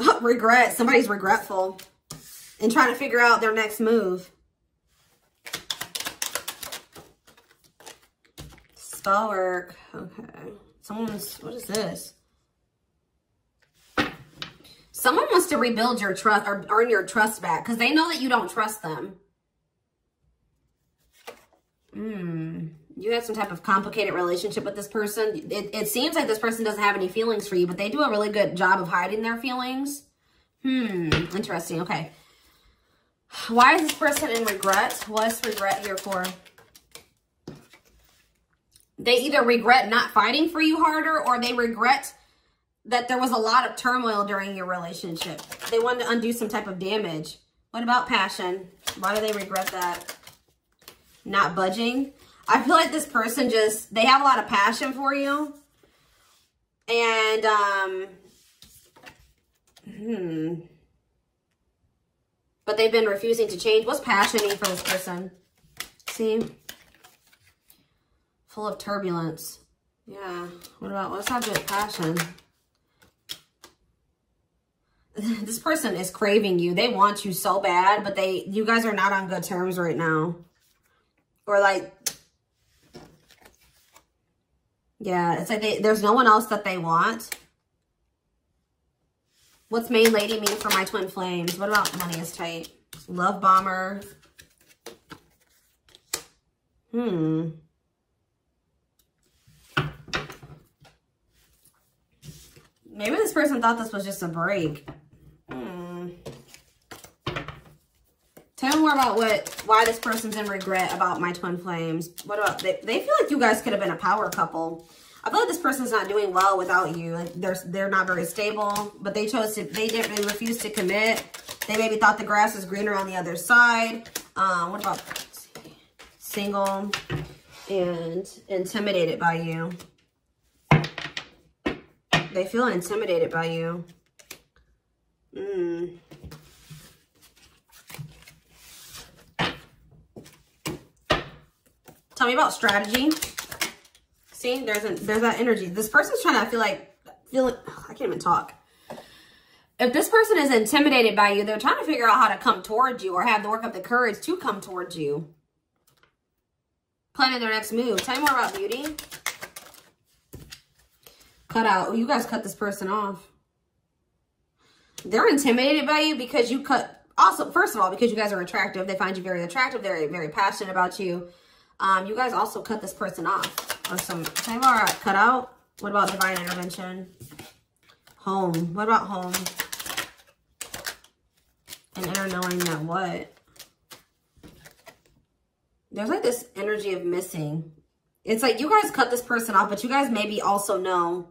regret. Somebody's regretful and trying to figure out their next move. Spell work. Okay. Someone's, what is this? Someone wants to rebuild your trust or earn your trust back because they know that you don't trust them. Hmm. You had some type of complicated relationship with this person. It, it seems like this person doesn't have any feelings for you, but they do a really good job of hiding their feelings. Hmm. Interesting. Okay. Why is this person in regret? What's regret here for? They either regret not fighting for you harder or they regret that there was a lot of turmoil during your relationship. They wanted to undo some type of damage. What about passion? Why do they regret that? Not budging? I feel like this person just, they have a lot of passion for you. And, um, hmm. But they've been refusing to change. What's passioning for this person? See? Full of turbulence. Yeah. What about, what's that with passion? this person is craving you. They want you so bad, but they, you guys are not on good terms right now. Or like, yeah, it's like they, there's no one else that they want. What's main lady mean for my twin flames? What about money is tight? Love bomber. Hmm. Maybe this person thought this was just a break. Tell me more about what, why this person's in regret about my twin flames. What about, they, they feel like you guys could have been a power couple. I feel like this person's not doing well without you. Like they're, they're not very stable, but they chose to, they didn't really refuse to commit. They maybe thought the grass was greener on the other side. Um, what about single and intimidated by you? They feel intimidated by you. Hmm. Tell me about strategy. See, there's a, there's that energy. This person's trying to feel like, feeling, oh, I can't even talk. If this person is intimidated by you, they're trying to figure out how to come towards you or have the work up the courage to come towards you. Planning their next move. Tell me more about beauty. Cut out. Oh, you guys cut this person off. They're intimidated by you because you cut, also, first of all, because you guys are attractive. They find you very attractive. They're very passionate about you. Um, you guys also cut this person off or some right, cut out. What about divine intervention? Home. What about home? And inner knowing that what? There's like this energy of missing. It's like you guys cut this person off, but you guys maybe also know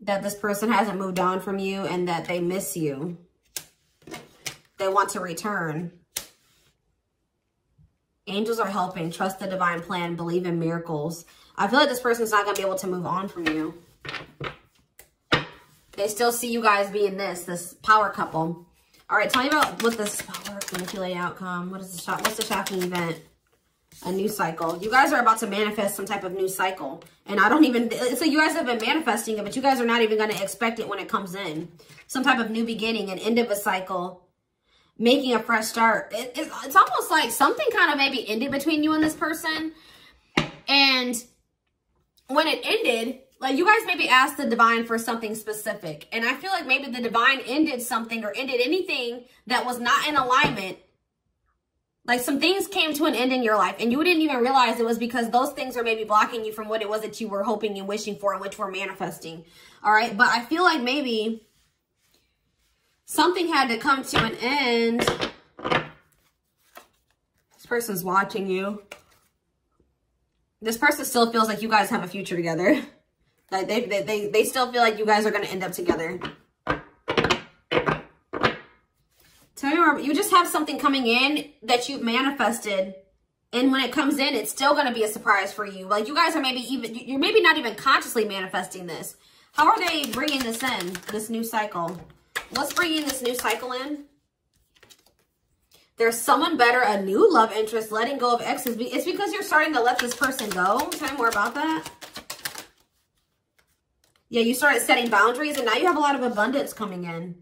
that this person hasn't moved on from you and that they miss you. They want to return. Angels are helping. Trust the divine plan. Believe in miracles. I feel like this person's not going to be able to move on from you. They still see you guys being this, this power couple. All right, tell me about what this power manipulate outcome. What is the? What's the shocking event? A new cycle. You guys are about to manifest some type of new cycle. And I don't even, so you guys have been manifesting it, but you guys are not even going to expect it when it comes in. Some type of new beginning, an end of a cycle making a fresh start. It, it, it's almost like something kind of maybe ended between you and this person. And when it ended, like you guys maybe asked the divine for something specific. And I feel like maybe the divine ended something or ended anything that was not in alignment. Like some things came to an end in your life and you didn't even realize it was because those things are maybe blocking you from what it was that you were hoping and wishing for and which were manifesting. All right. But I feel like maybe something had to come to an end. This person's watching you. This person still feels like you guys have a future together. Like they, they, they, they still feel like you guys are going to end up together. Tell me. You just have something coming in that you've manifested. And when it comes in, it's still going to be a surprise for you. Like you guys are maybe even, you're maybe not even consciously manifesting this. How are they bringing this in, this new cycle? What's bringing this new cycle in? There's someone better, a new love interest, letting go of exes. It's because you're starting to let this person go. Tell me more about that. Yeah, you started setting boundaries and now you have a lot of abundance coming in.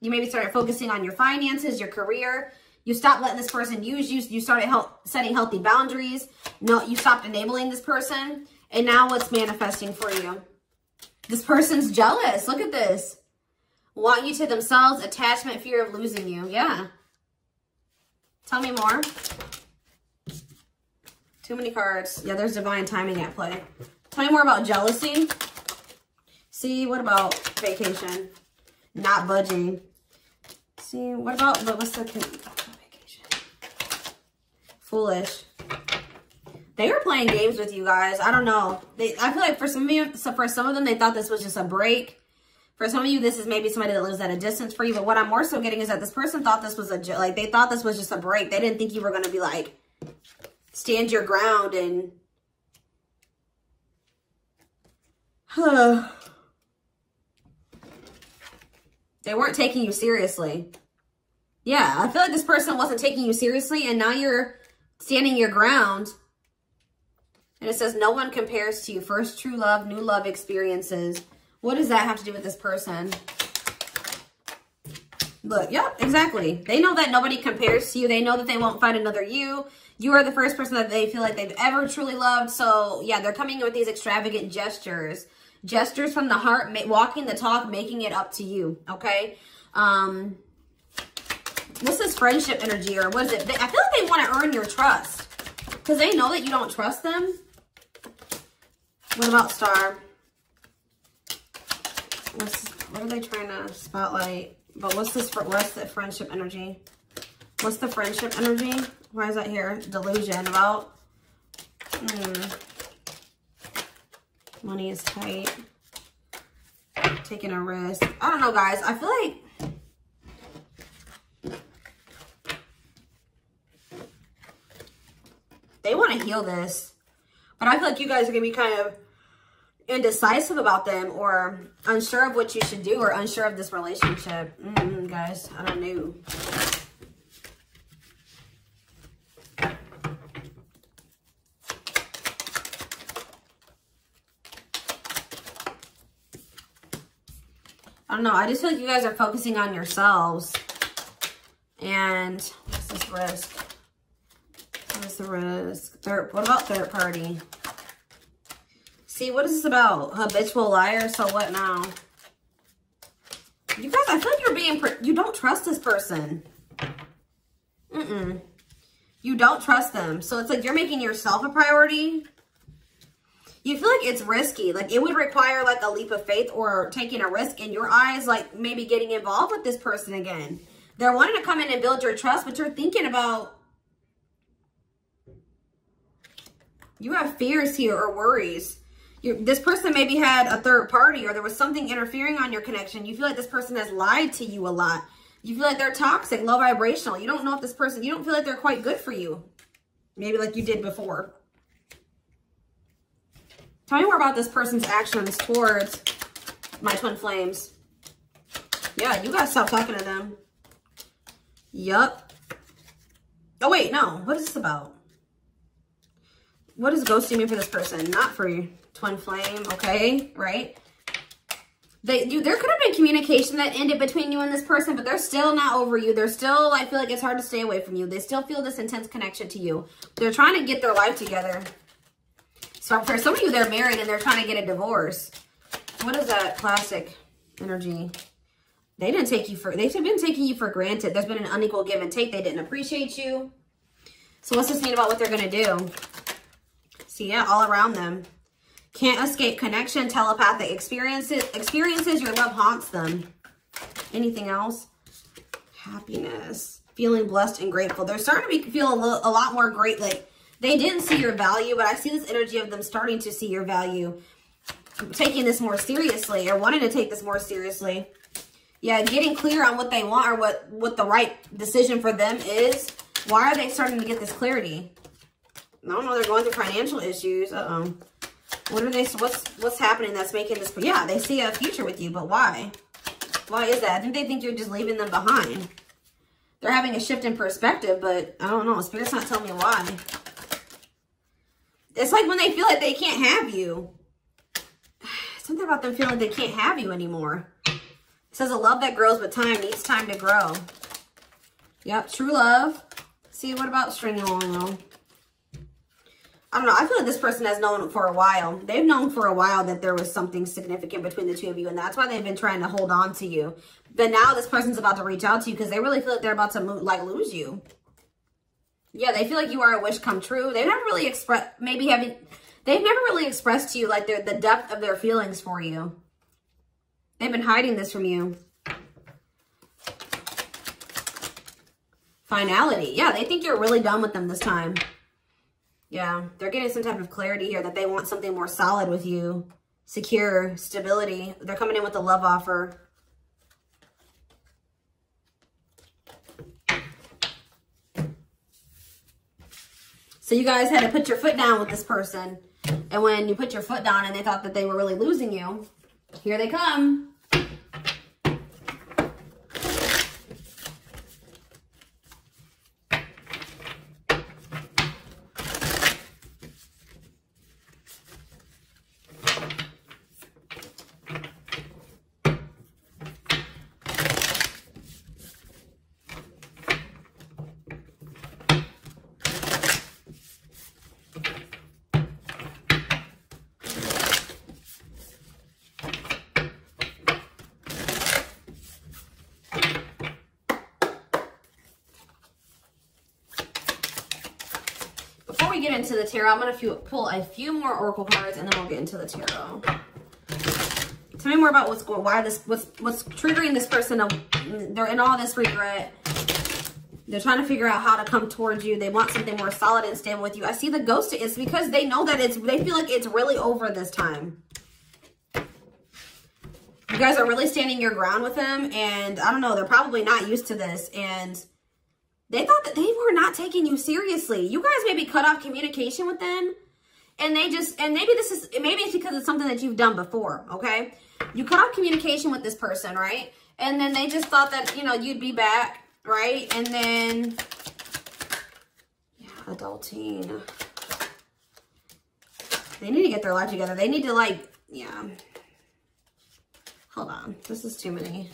You maybe started focusing on your finances, your career. You stopped letting this person use you. You started help, setting healthy boundaries. No, you stopped enabling this person. And now what's manifesting for you? This person's jealous. Look at this. Want you to themselves, attachment, fear of losing you. Yeah. Tell me more. Too many cards. Yeah, there's divine timing at play. Tell me more about jealousy. See, what about vacation? Not budging. See, what about, what's the, vacation? Foolish. They were playing games with you guys. I don't know. They, I feel like for some of you, so for some of them, they thought this was just a break. For some of you, this is maybe somebody that lives at a distance for you. But what I'm more so getting is that this person thought this was a, like, they thought this was just a break. They didn't think you were going to be like, stand your ground and, huh. They weren't taking you seriously. Yeah, I feel like this person wasn't taking you seriously and now you're standing your ground. And it says, no one compares to you. First true love, new love experiences. What does that have to do with this person? Look, yep, exactly. They know that nobody compares to you. They know that they won't find another you. You are the first person that they feel like they've ever truly loved. So, yeah, they're coming in with these extravagant gestures Gestures from the heart, walking the talk, making it up to you, okay? Um, this friendship energy or what is it? I feel like they want to earn your trust because they know that you don't trust them. What about star? What's, what are they trying to spotlight? But what's this, for what's the friendship energy? What's the friendship energy? Why is that here? Delusion about? Hmm. Money is tight. Taking a risk. I don't know, guys. I feel like they want to heal this. But I feel like you guys are going to be kind of indecisive about them or unsure of what you should do or unsure of this relationship. Mm guys, I don't know. I don't know. I just feel like you guys are focusing on yourselves. And what's this risk? What's the risk? Third, what about third party? See, what is this about? Habitual liar, so what now? You guys, I feel like you're being, you don't trust this person. Mm-mm. You don't trust them. So it's like you're making yourself a priority you feel like it's risky. Like it would require like a leap of faith or taking a risk in your eyes, like maybe getting involved with this person again. They're wanting to come in and build your trust, but you're thinking about, you have fears here or worries. This person maybe had a third party or there was something interfering on your connection. You feel like this person has lied to you a lot. You feel like they're toxic, low vibrational. You don't know if this person, you don't feel like they're quite good for you. Maybe like you did before. Tell me more about this person's actions towards my twin flames. Yeah, you gotta stop talking to them. Yup. Oh, wait, no. What is this about? What is ghosting mean for this person? Not for you. twin flame, okay? Right? They, you, there could have been communication that ended between you and this person, but they're still not over you. They're still, I feel like it's hard to stay away from you. They still feel this intense connection to you. They're trying to get their life together. So for some of you, they're married and they're trying to get a divorce. What is that classic energy? They didn't take you for, they've been taking you for granted. There's been an unequal give and take. They didn't appreciate you. So what's this mean about what they're going to do? See, yeah, all around them. Can't escape connection, telepathic experiences. Experiences, your love haunts them. Anything else? Happiness. Feeling blessed and grateful. They're starting to be, feel a, little, a lot more great, like they didn't see your value, but I see this energy of them starting to see your value, taking this more seriously or wanting to take this more seriously. Yeah, getting clear on what they want or what, what the right decision for them is. Why are they starting to get this clarity? I don't know. They're going through financial issues. Uh-oh. What are they, what's, what's happening that's making this, yeah, they see a future with you, but why? Why is that? I think they think you're just leaving them behind. They're having a shift in perspective, but I don't know. Spirit's not telling me why. It's like when they feel like they can't have you. something about them feeling like they can't have you anymore. It says a love that grows with time needs time to grow. Yep, true love. See, what about string along though? I don't know. I feel like this person has known for a while. They've known for a while that there was something significant between the two of you, and that's why they've been trying to hold on to you. But now this person's about to reach out to you because they really feel like they're about to like lose you. Yeah, they feel like you are a wish come true. They've never really expressed, maybe having, they've never really expressed to you like the depth of their feelings for you. They've been hiding this from you. Finality. Yeah, they think you're really done with them this time. Yeah, they're getting some type of clarity here that they want something more solid with you. Secure, stability. They're coming in with a love offer. So you guys had to put your foot down with this person. And when you put your foot down and they thought that they were really losing you, here they come. Get into the tarot, I'm going to pull a few more oracle cards and then we'll get into the tarot. Tell me more about what's going, why this, what's, what's triggering this person. They're in all this regret. They're trying to figure out how to come towards you. They want something more solid and stable with you. I see the ghost. It's because they know that it's, they feel like it's really over this time. You guys are really standing your ground with them. And I don't know, they're probably not used to this. And they thought that they were not taking you seriously. You guys maybe cut off communication with them. And they just, and maybe this is, maybe it's because it's something that you've done before, okay? You cut off communication with this person, right? And then they just thought that, you know, you'd be back, right? And then, yeah, adulting. They need to get their life together. They need to, like, yeah. Hold on. This is too many.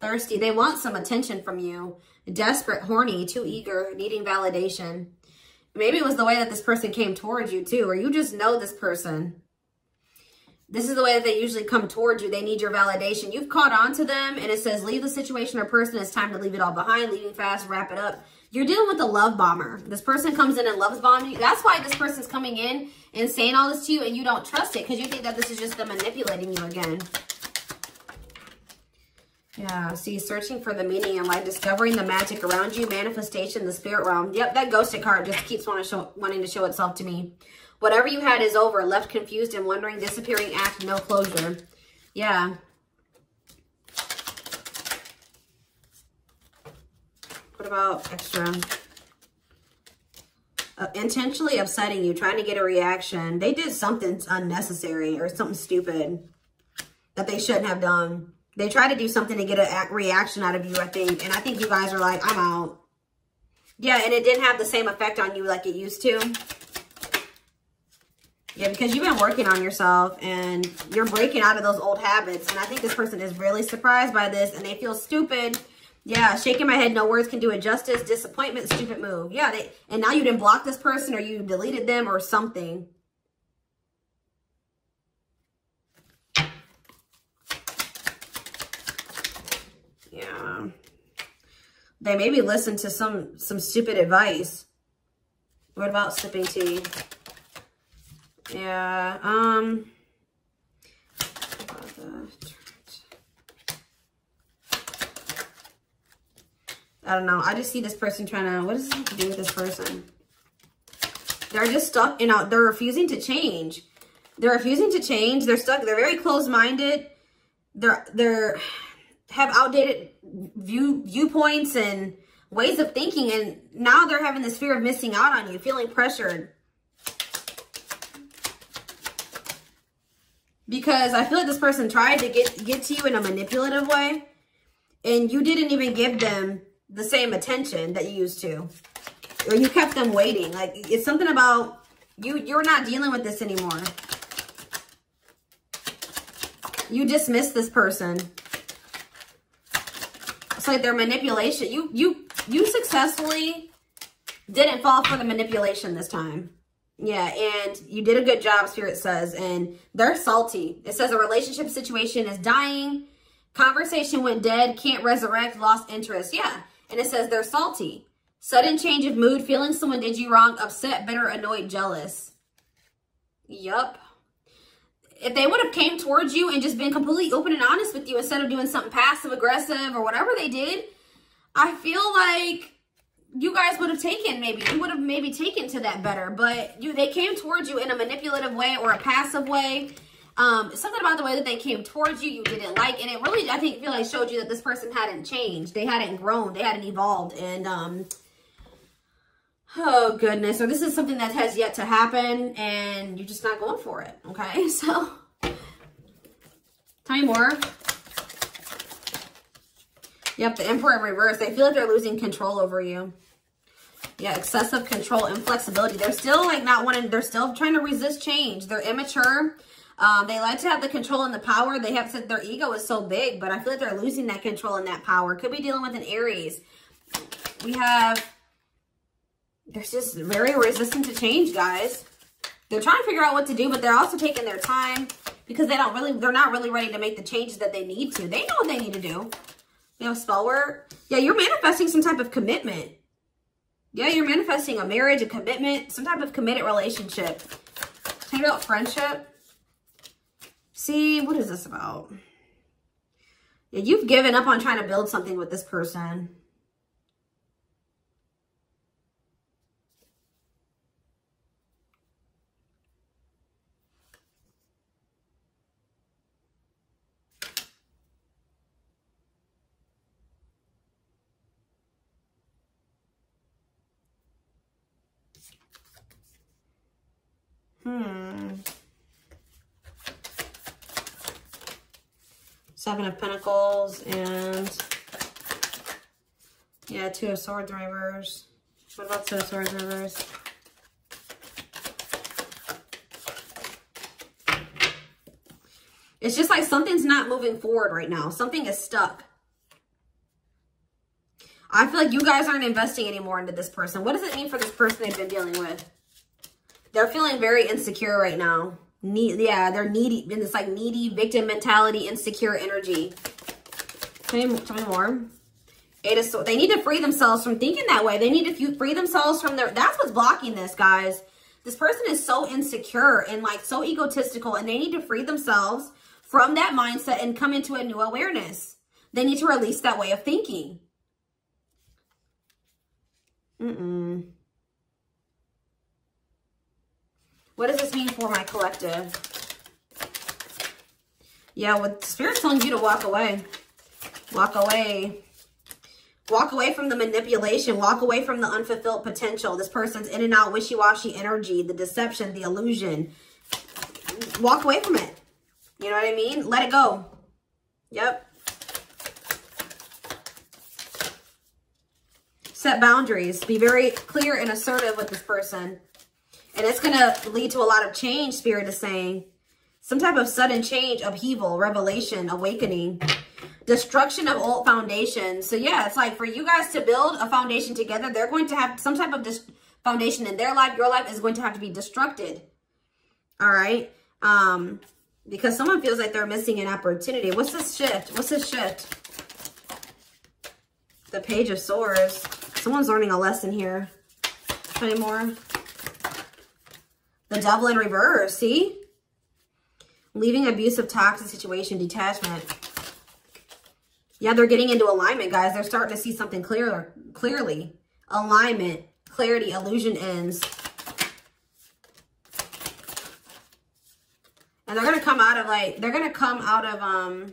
Thirsty. They want some attention from you desperate, horny, too eager, needing validation. Maybe it was the way that this person came towards you too, or you just know this person. This is the way that they usually come towards you. They need your validation. You've caught on to them and it says, leave the situation or person. It's time to leave it all behind. Leaving fast, wrap it up. You're dealing with a love bomber. This person comes in and loves bomb you. That's why this person's coming in and saying all this to you and you don't trust it because you think that this is just them manipulating you again. Yeah, see, searching for the meaning in life, discovering the magic around you, manifestation, the spirit realm. Yep, that ghosted card just keeps wanting to show, wanting to show itself to me. Whatever you had is over, left confused and wondering, disappearing act, no closure. Yeah. What about extra? Uh, intentionally upsetting you, trying to get a reaction. They did something unnecessary or something stupid that they shouldn't have done. They try to do something to get a reaction out of you, I think. And I think you guys are like, I'm out. Yeah, and it didn't have the same effect on you like it used to. Yeah, because you've been working on yourself and you're breaking out of those old habits. And I think this person is really surprised by this and they feel stupid. Yeah, shaking my head, no words can do it justice. Disappointment, stupid move. Yeah, they and now you didn't block this person or you deleted them or something. They maybe listen to some, some stupid advice. What about sipping tea? Yeah, um... I don't know. I just see this person trying to, what does this have to do with this person? They're just stuck, you know, they're refusing to change. They're refusing to change. They're stuck. They're very closed-minded. They're, they're, have outdated view viewpoints and ways of thinking and now they're having this fear of missing out on you feeling pressured. Because i feel like this person tried to get get to you in a manipulative way and you didn't even give them the same attention that you used to. Or you kept them waiting. Like it's something about you you're not dealing with this anymore. You dismiss this person. Like their manipulation. You, you, you successfully didn't fall for the manipulation this time. Yeah, and you did a good job, Spirit says. And they're salty. It says a relationship situation is dying. Conversation went dead. Can't resurrect. Lost interest. Yeah. And it says they're salty. Sudden change of mood. Feeling someone did you wrong. Upset, bitter, annoyed, jealous. Yup. If they would have came towards you and just been completely open and honest with you instead of doing something passive aggressive or whatever they did, I feel like you guys would have taken maybe you would have maybe taken to that better. But you they came towards you in a manipulative way or a passive way. Um something about the way that they came towards you you didn't like and it really i think feel like showed you that this person hadn't changed. They hadn't grown. They hadn't evolved. And um oh goodness so this is something that has yet to happen and you're just not going for it okay so tell me more Yep, the Emperor in reverse. They feel like they're losing control over you. Yeah, excessive control, inflexibility. They're still like not wanting, they're still trying to resist change. They're immature. Um, they like to have the control and the power. They have said their ego is so big, but I feel like they're losing that control and that power. Could be dealing with an Aries. We have, they're just very resistant to change, guys. They're trying to figure out what to do, but they're also taking their time because they don't really, they're not really ready to make the changes that they need to. They know what they need to do. You know, spell work. Yeah, you're manifesting some type of commitment. Yeah, you're manifesting a marriage, a commitment, some type of committed relationship. Think about friendship. See, what is this about? Yeah, you've given up on trying to build something with this person. Hmm. Seven of Pentacles and yeah, Two of Swords reverse. What about Two of Swords reverse? It's just like something's not moving forward right now. Something is stuck. I feel like you guys aren't investing anymore into this person. What does it mean for this person they've been dealing with? They're feeling very insecure right now. Need, yeah, they're needy in this like needy victim mentality, insecure energy. Tell me, tell me more. Eight of They need to free themselves from thinking that way. They need to free themselves from their. That's what's blocking this, guys. This person is so insecure and like so egotistical, and they need to free themselves from that mindset and come into a new awareness. They need to release that way of thinking. Mm-mm. What does this mean for my collective? Yeah, with Spirit telling you to walk away. Walk away. Walk away from the manipulation. Walk away from the unfulfilled potential. This person's in and out wishy-washy energy, the deception, the illusion. Walk away from it. You know what I mean? Let it go. Yep. Set boundaries. Be very clear and assertive with this person. And it's going to lead to a lot of change, Spirit is saying. Some type of sudden change, upheaval, revelation, awakening, destruction of old foundations. So yeah, it's like for you guys to build a foundation together, they're going to have some type of foundation in their life. Your life is going to have to be destructed. All right. Um, because someone feels like they're missing an opportunity. What's this shift? What's this shift? The Page of Swords. Someone's learning a lesson here. Any more? The devil in reverse, see? Leaving abusive, toxic situation, detachment. Yeah, they're getting into alignment, guys. They're starting to see something clearer, clearly. Alignment, clarity, illusion ends. And they're going to come out of like, they're going to come out of, um,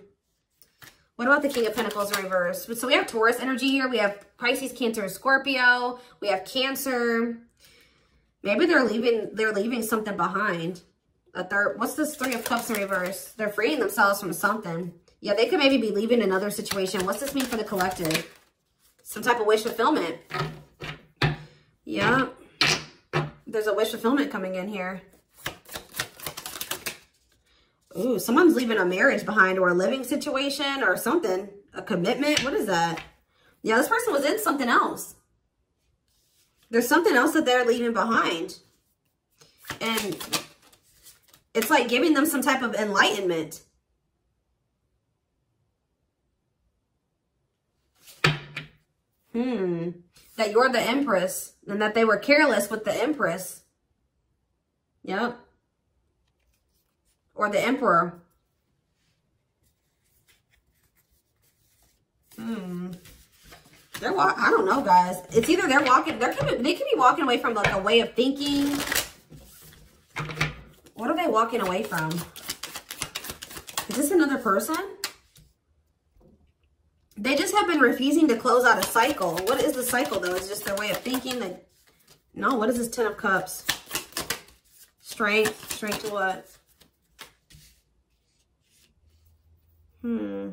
what about the King of Pentacles in reverse? So we have Taurus energy here. We have Pisces, Cancer, Scorpio. We have Cancer. Maybe they're leaving, they're leaving something behind. A third, what's this Three of Cups in reverse? They're freeing themselves from something. Yeah, they could maybe be leaving another situation. What's this mean for the collective? Some type of wish fulfillment. Yeah. There's a wish fulfillment coming in here. Ooh, someone's leaving a marriage behind or a living situation or something. A commitment. What is that? Yeah, this person was in something else. There's something else that they're leaving behind. And it's like giving them some type of enlightenment. Hmm. That you're the empress and that they were careless with the empress. Yep. Or the emperor. Hmm. They're walk. I don't know, guys. It's either they're walking. They're they could be walking away from like a way of thinking. What are they walking away from? Is this another person? They just have been refusing to close out a cycle. What is the cycle, though? It's just their way of thinking. That, no, what is this Ten of Cups? Strength. Strength to what? Hmm.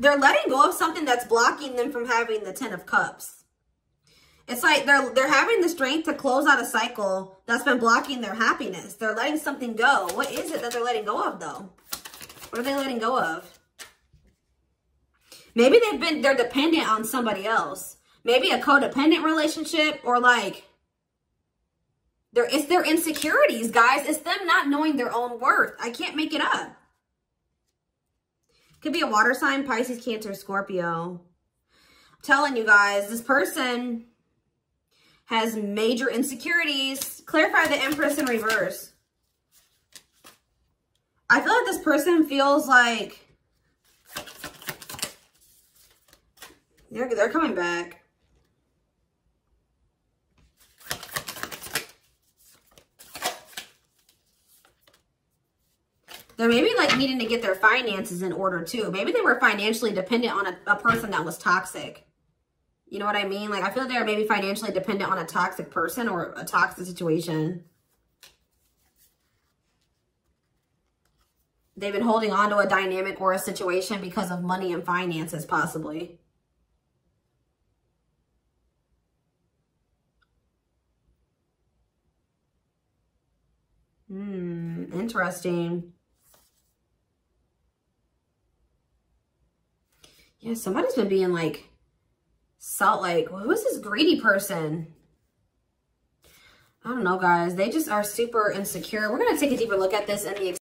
They're letting go of something that's blocking them from having the Ten of Cups. It's like they're they're having the strength to close out a cycle that's been blocking their happiness. They're letting something go. What is it that they're letting go of, though? What are they letting go of? Maybe they've been, they're dependent on somebody else. Maybe a codependent relationship or like, there, it's their insecurities, guys. It's them not knowing their own worth. I can't make it up. Could be a water sign, Pisces, Cancer, Scorpio. I'm telling you guys, this person has major insecurities. Clarify the Empress in reverse. I feel like this person feels like they're, they're coming back. They're maybe like needing to get their finances in order too. Maybe they were financially dependent on a, a person that was toxic. You know what I mean? Like I feel like they're maybe financially dependent on a toxic person or a toxic situation. They've been holding on to a dynamic or a situation because of money and finances, possibly. Hmm, interesting. Yeah, somebody's been being like, salt like, who is this greedy person? I don't know, guys. They just are super insecure. We're going to take a deeper look at this in the